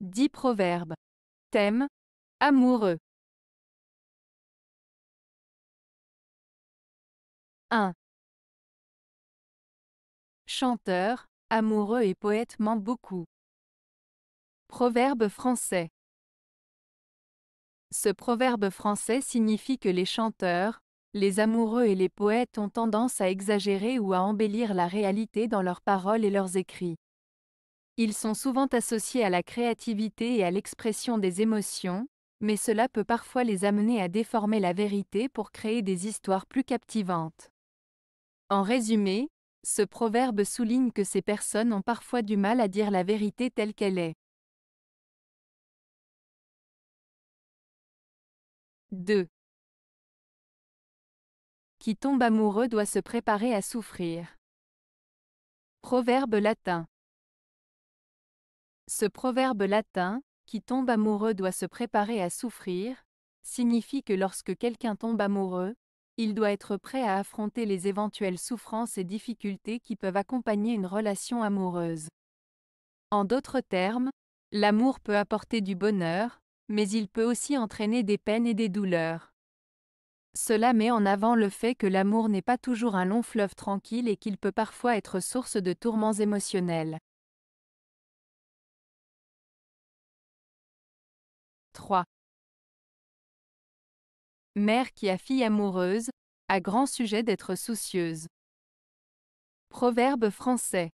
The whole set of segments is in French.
10 proverbes. Thème Amoureux. 1. Chanteur, amoureux et poète ment beaucoup. Proverbe français. Ce proverbe français signifie que les chanteurs, les amoureux et les poètes ont tendance à exagérer ou à embellir la réalité dans leurs paroles et leurs écrits. Ils sont souvent associés à la créativité et à l'expression des émotions, mais cela peut parfois les amener à déformer la vérité pour créer des histoires plus captivantes. En résumé, ce proverbe souligne que ces personnes ont parfois du mal à dire la vérité telle qu'elle est. 2. Qui tombe amoureux doit se préparer à souffrir. Proverbe latin. Ce proverbe latin, qui tombe amoureux doit se préparer à souffrir, signifie que lorsque quelqu'un tombe amoureux, il doit être prêt à affronter les éventuelles souffrances et difficultés qui peuvent accompagner une relation amoureuse. En d'autres termes, l'amour peut apporter du bonheur, mais il peut aussi entraîner des peines et des douleurs. Cela met en avant le fait que l'amour n'est pas toujours un long fleuve tranquille et qu'il peut parfois être source de tourments émotionnels. 3. Mère qui a fille amoureuse, a grand sujet d'être soucieuse. Proverbe français.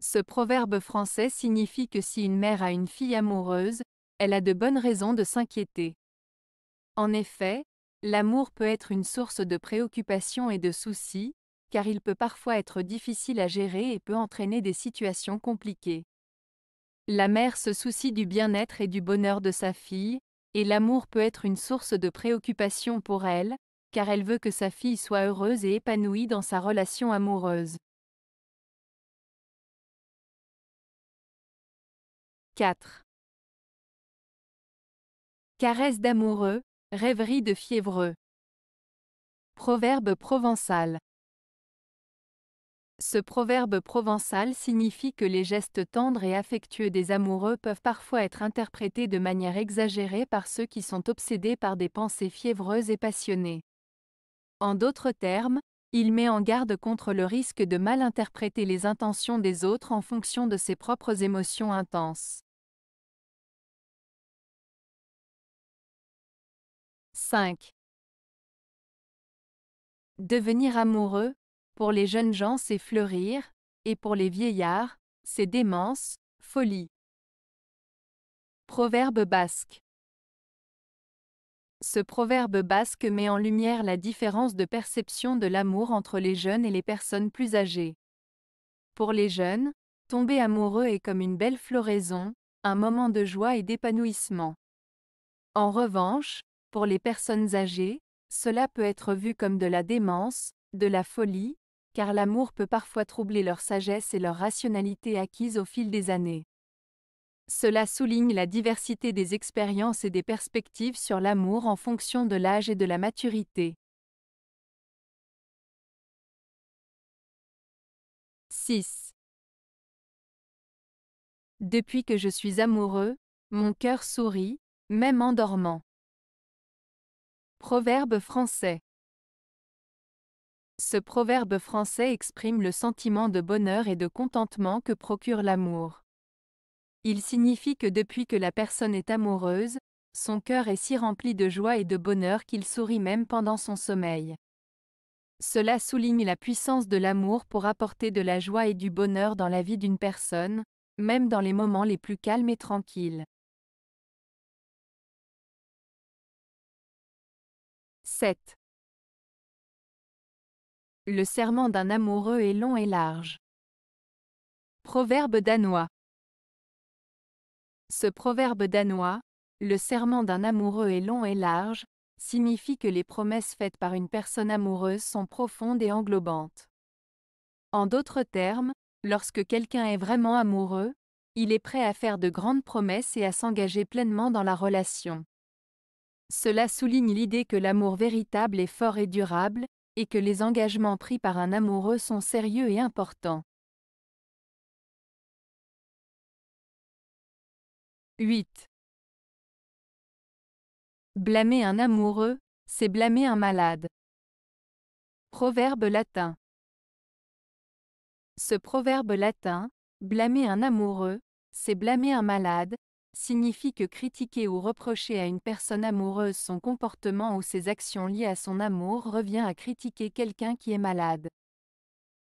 Ce proverbe français signifie que si une mère a une fille amoureuse, elle a de bonnes raisons de s'inquiéter. En effet, l'amour peut être une source de préoccupation et de soucis, car il peut parfois être difficile à gérer et peut entraîner des situations compliquées. La mère se soucie du bien-être et du bonheur de sa fille, et l'amour peut être une source de préoccupation pour elle, car elle veut que sa fille soit heureuse et épanouie dans sa relation amoureuse. 4. Caresse d'amoureux, rêverie de fiévreux. Proverbe provençal. Ce proverbe provençal signifie que les gestes tendres et affectueux des amoureux peuvent parfois être interprétés de manière exagérée par ceux qui sont obsédés par des pensées fiévreuses et passionnées. En d'autres termes, il met en garde contre le risque de mal interpréter les intentions des autres en fonction de ses propres émotions intenses. 5. Devenir amoureux, pour les jeunes gens, c'est fleurir, et pour les vieillards, c'est démence, folie. Proverbe basque. Ce proverbe basque met en lumière la différence de perception de l'amour entre les jeunes et les personnes plus âgées. Pour les jeunes, tomber amoureux est comme une belle floraison, un moment de joie et d'épanouissement. En revanche, pour les personnes âgées, cela peut être vu comme de la démence, de la folie, car l'amour peut parfois troubler leur sagesse et leur rationalité acquise au fil des années. Cela souligne la diversité des expériences et des perspectives sur l'amour en fonction de l'âge et de la maturité. 6. Depuis que je suis amoureux, mon cœur sourit, même en dormant. Proverbe français. Ce proverbe français exprime le sentiment de bonheur et de contentement que procure l'amour. Il signifie que depuis que la personne est amoureuse, son cœur est si rempli de joie et de bonheur qu'il sourit même pendant son sommeil. Cela souligne la puissance de l'amour pour apporter de la joie et du bonheur dans la vie d'une personne, même dans les moments les plus calmes et tranquilles. 7. Le serment d'un amoureux est long et large. Proverbe danois. Ce proverbe danois, le serment d'un amoureux est long et large, signifie que les promesses faites par une personne amoureuse sont profondes et englobantes. En d'autres termes, lorsque quelqu'un est vraiment amoureux, il est prêt à faire de grandes promesses et à s'engager pleinement dans la relation. Cela souligne l'idée que l'amour véritable est fort et durable, et que les engagements pris par un amoureux sont sérieux et importants. 8. Blâmer un amoureux, c'est blâmer un malade. Proverbe latin. Ce proverbe latin, blâmer un amoureux, c'est blâmer un malade, signifie que critiquer ou reprocher à une personne amoureuse son comportement ou ses actions liées à son amour revient à critiquer quelqu'un qui est malade.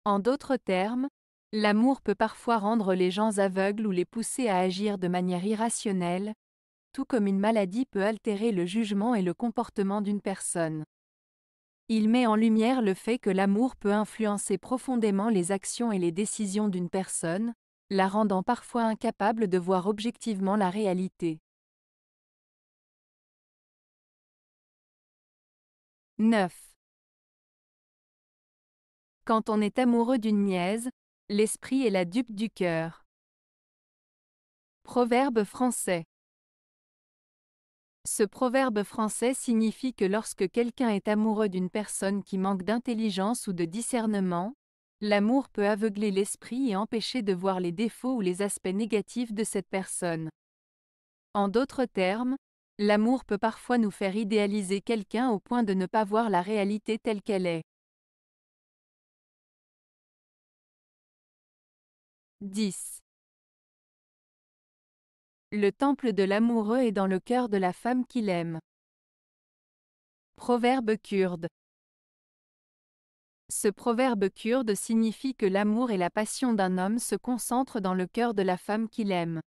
En d'autres termes, L'amour peut parfois rendre les gens aveugles ou les pousser à agir de manière irrationnelle, tout comme une maladie peut altérer le jugement et le comportement d'une personne. Il met en lumière le fait que l'amour peut influencer profondément les actions et les décisions d'une personne, la rendant parfois incapable de voir objectivement la réalité. 9. Quand on est amoureux d'une niaise, L'esprit est la dupe du cœur. Proverbe français. Ce proverbe français signifie que lorsque quelqu'un est amoureux d'une personne qui manque d'intelligence ou de discernement, l'amour peut aveugler l'esprit et empêcher de voir les défauts ou les aspects négatifs de cette personne. En d'autres termes, l'amour peut parfois nous faire idéaliser quelqu'un au point de ne pas voir la réalité telle qu'elle est. 10. Le temple de l'amoureux est dans le cœur de la femme qu'il aime. Proverbe kurde. Ce proverbe kurde signifie que l'amour et la passion d'un homme se concentrent dans le cœur de la femme qu'il aime.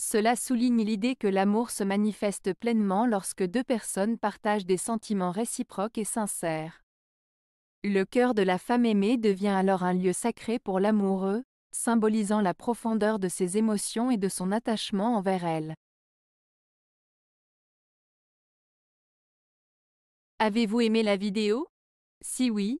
Cela souligne l'idée que l'amour se manifeste pleinement lorsque deux personnes partagent des sentiments réciproques et sincères. Le cœur de la femme aimée devient alors un lieu sacré pour l'amoureux, symbolisant la profondeur de ses émotions et de son attachement envers elle. Avez-vous aimé la vidéo? Si oui,